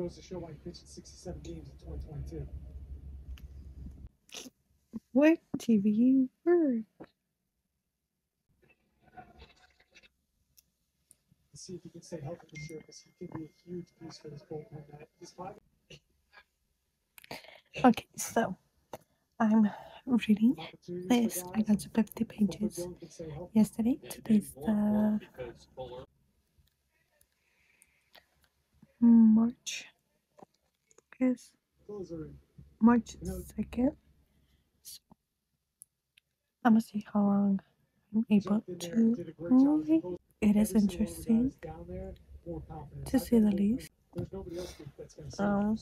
goes to show why he pitched 67 games in 2022. What TV work? To see if he can stay healthy this year because he could be a huge piece for this bullpen. That he's five. Okay, so I'm reading this. I got to 50 pages Dylan can stay healthy. yesterday. Today's the March. Are March 2nd. So I'm gonna see how long I'm able jumped in there, to did a great job as a read. coach. It is Every single one of the interesting guys down there, more confidence. to say the least. There's nobody else that's going to say Um.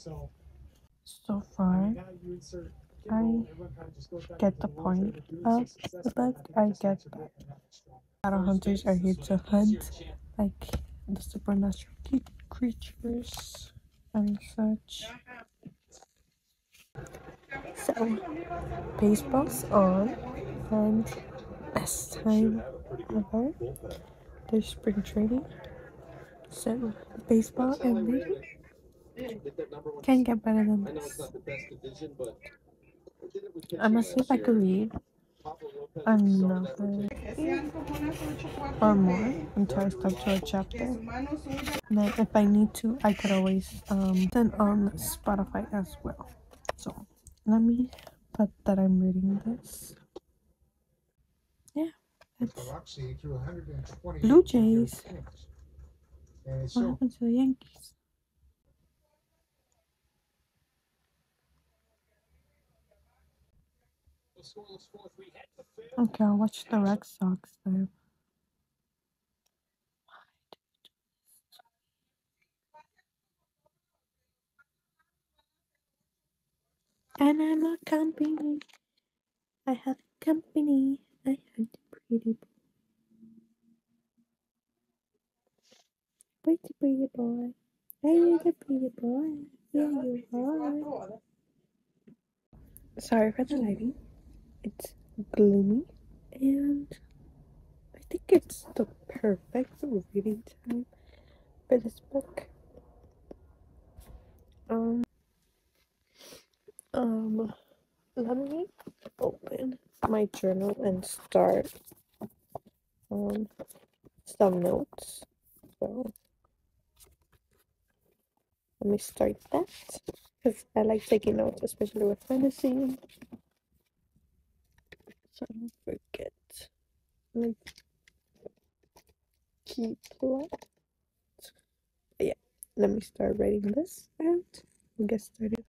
So far. mean, now you insert I Kimball, everyone kind of just goes back get the point of successfully, but I get that. bullpen that much stronger. Shadow hunters are here to hunt like the supernatural creatures and such. So, baseball's on, and best time ever. There's spring training. So, baseball and league can't get better than this. I'm gonna see if I could read another or more until I start to a chapter. And then if I need to, I could always um send on Spotify as well. So let me put that I'm reading this. Yeah, it's Biloxi threw 120 Blue Jays. What happened to the Yankees. Okay, I'll watch the Red Sox though. And I'm a company. I have company. I have a pretty boy. Pretty pretty boy. Hey, you're the pretty boy. Yeah, you are. Sorry for the lighting. It's gloomy, and I think it's the perfect reading time for this book. Um, um, let me open my journal and start um some notes. So let me start that because I like taking notes, especially with fantasy. So I don't forget. Like keep plot. But yeah, let me start writing this and we'll get started.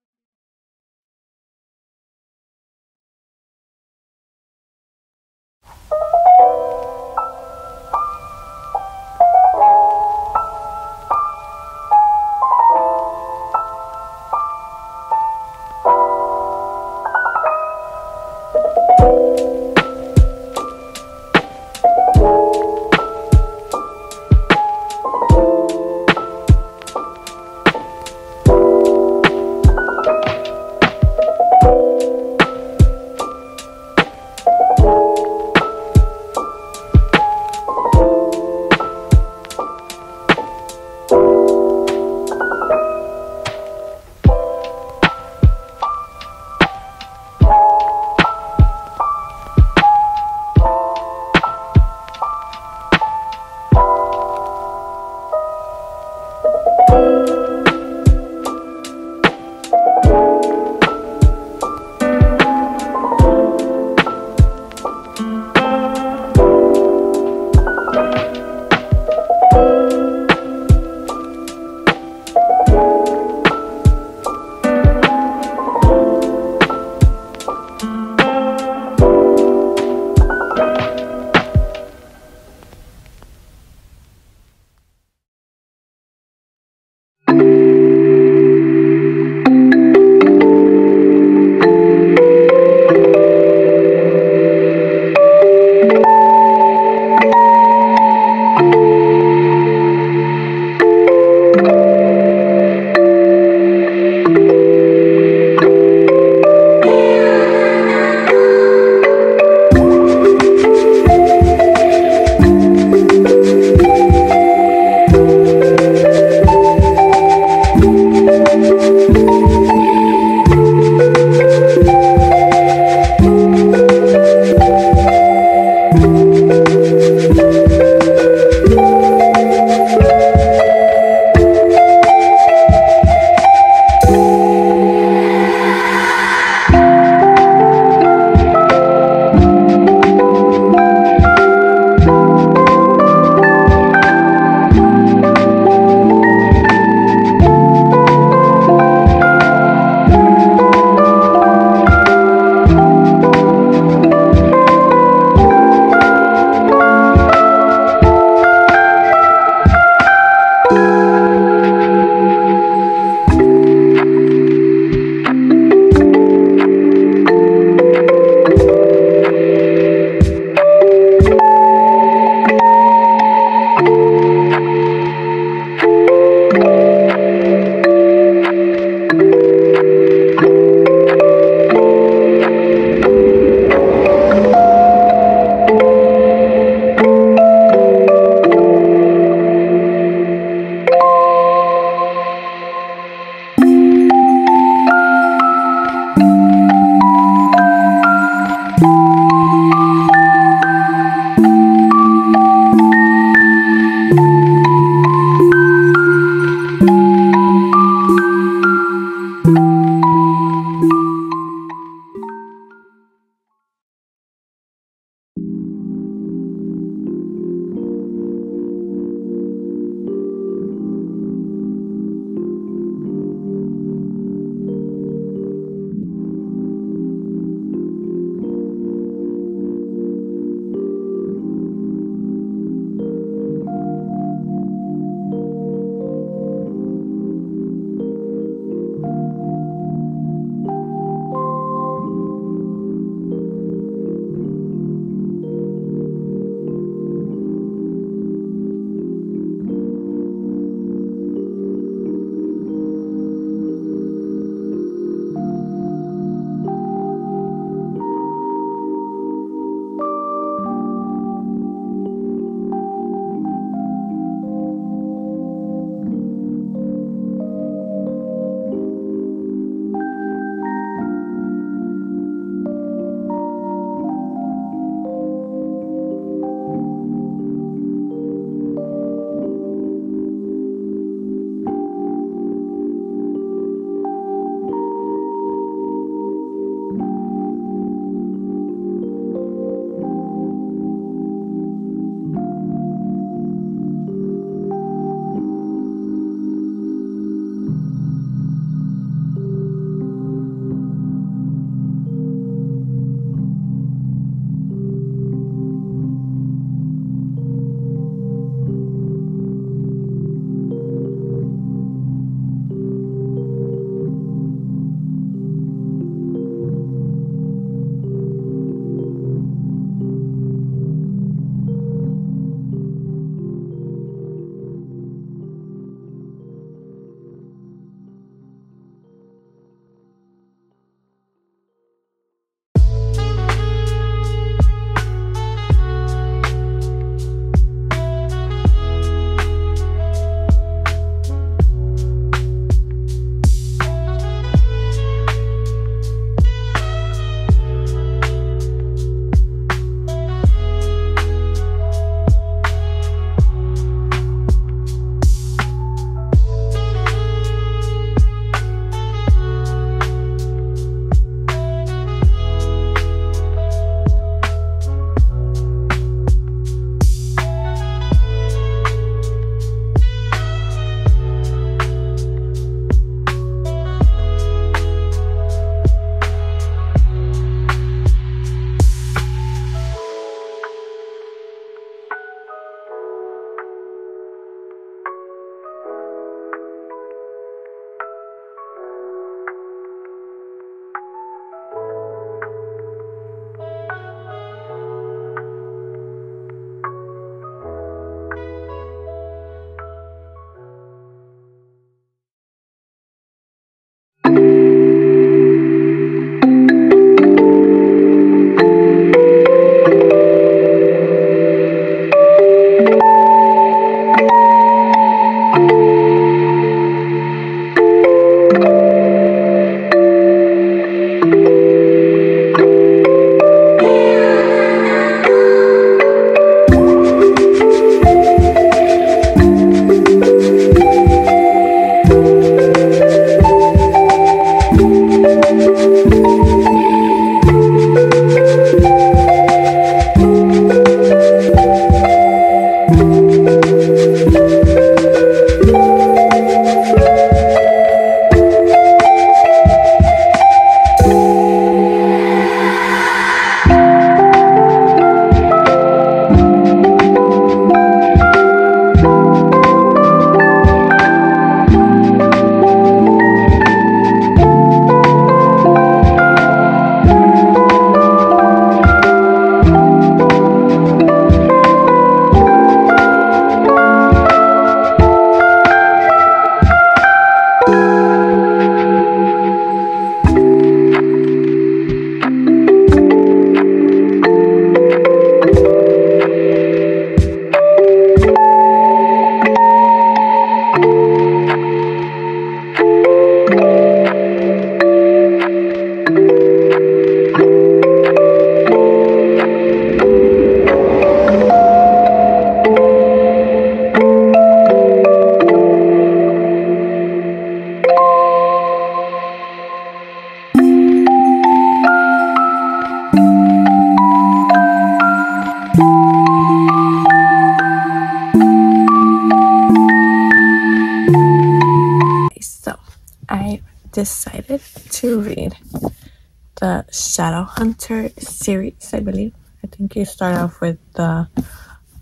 The Shadowhunter series, I believe. I think you start off with the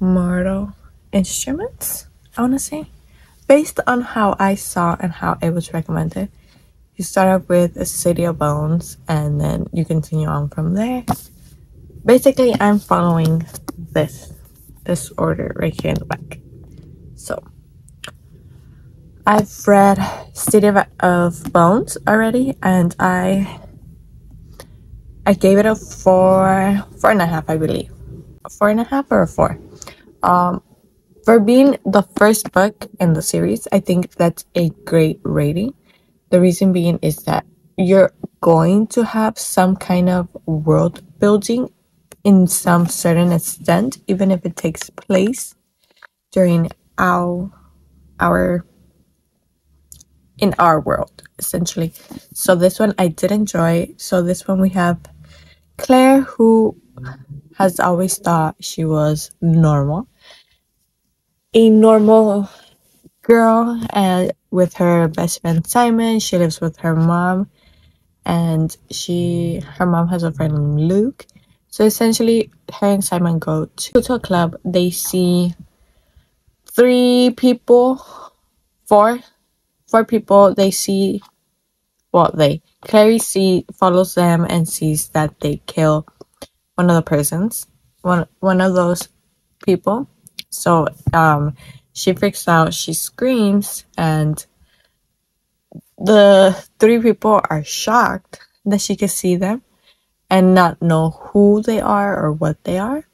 Mortal Instruments, I want to say. Based on how I saw and how it was recommended, you start off with a City of Bones and then you continue on from there. Basically, I'm following this this order right here in the back. So, I've read City of, of Bones already, and I I gave it a four four and a half, I believe, four and a half or a four. Um, for being the first book in the series, I think that's a great rating. The reason being is that you're going to have some kind of world building in some certain extent, even if it takes place during our our in our world essentially. So this one I did enjoy. So this one we have Clary who has always thought she was normal. A normal girl and with her best friend Simon. She lives with her mom and she her mom has a friend named Luke so essentially, her and Simon go to, to a club. They see three people, four, four people. They see what well, they Clary see follows them and sees that they kill one of the persons, one one of those people. So um, she freaks out. She screams, and the three people are shocked that she can see them and not know who they are or what they are.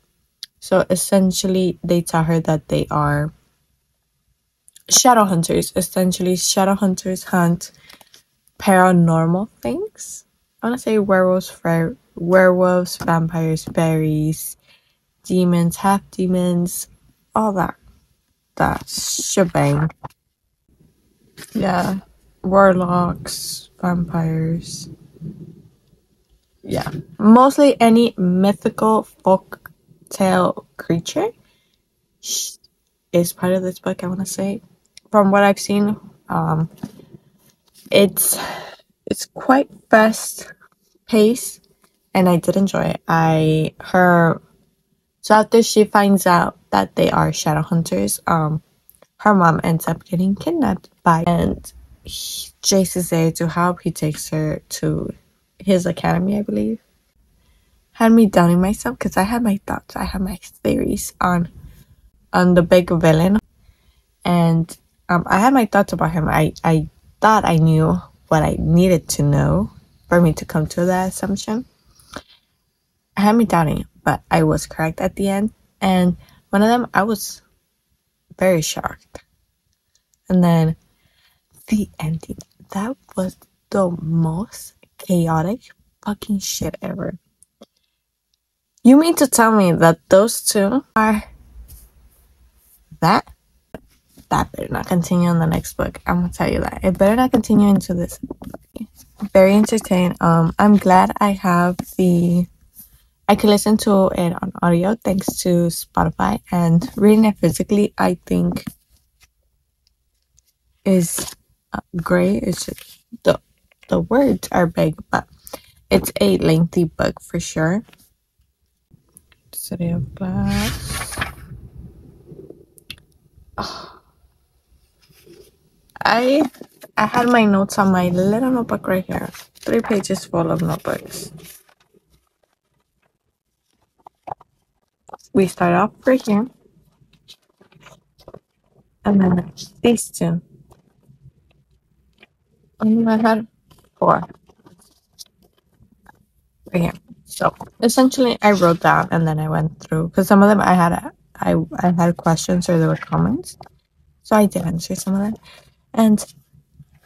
So essentially, they tell her that they are shadow hunters. Essentially, shadow hunters hunt paranormal things. I want to say werewolves, werewolves, vampires, fairies, demons, half demons, all that, that shebang. Yeah, warlocks, vampires, yeah mostly any mythical folk tale creature is part of this book i want to say from what i've seen um it's it's quite fast paced and i did enjoy it. I her so after she finds out that they are shadow hunters um her mom ends up getting kidnapped by and he, jace is there to help. He takes her to his academy, I believe, had me doubting myself because I had my thoughts, I had my theories on on the big villain, and um, I had my thoughts about him. I I thought I knew what I needed to know for me to come to that assumption. I had me doubting, but I was correct at the end. And one of them, I was very shocked. And then the ending, that was the most chaotic fucking shit ever. You mean to tell me that those two are that? That better not continue in the next book. I'm gonna tell you that. It better not continue into this. Very entertaining. Um, I'm glad I have the I could listen to it on audio thanks to Spotify and reading it physically. I think is uh, great. It's just the the words are big, but it's a lengthy book for sure. City of Glass. Oh. I I had my notes on my little notebook right here. Three pages full of notebooks. We start off right here. And then these two. And I had for yeah so essentially i wrote down and then i went through because some of them i had i i had questions or there were comments so i did answer some of them and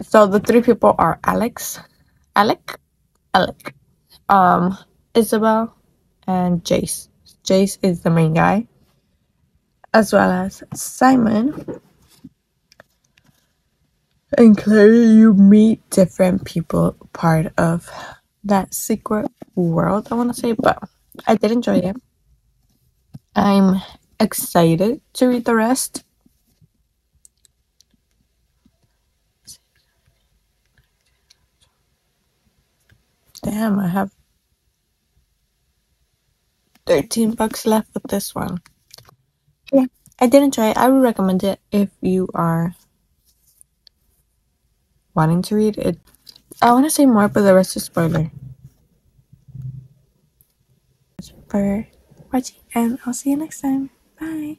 so the three people are alex alec alec um isabelle and jace. Jace is the main guy as well as simon. And clearly you meet different people part of that secret world i want to say but i did enjoy it. I'm excited to read the rest Damn, I have 13 bucks left with this one. Yeah, I did enjoy it. I would recommend it if you are wanting to read it. I want to say more, but the rest is spoiler. For watching, and I'll see you next time. Bye.